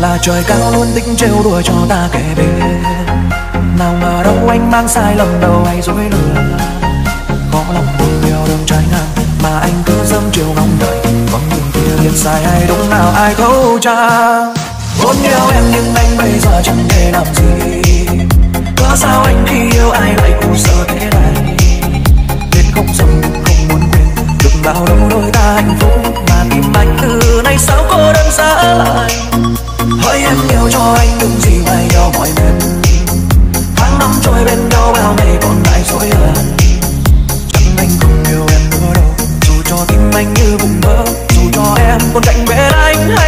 là trời cao luôn tính trêu đùa cho ta kẻ bên nào ngờ đâu anh mang sai lầm đầu hay dối lừa. Có lòng buồn điều đường trái ngang, mà anh cứ dâm chiều ngóng đợi. Con đường kia biết sai hay đúng nào, ai thấu cha? Vốn yêu em nhưng anh bây giờ chẳng thể làm gì. Có sao anh khi yêu ai lại khổ sở thế này? Nên không dầm không muốn quên, được bao lâu đôi ta hạnh phúc. Mà tim anh từ nay sao cô đơn xa lại? cho anh những gì mà yêu mọi mình tháng năm trôi bên đâu, bao ngày còn lại dối lần chẳng anh không yêu em nữa đâu. Dù cho tim anh như bụng mơ dù cho em còn cạnh bên anh hay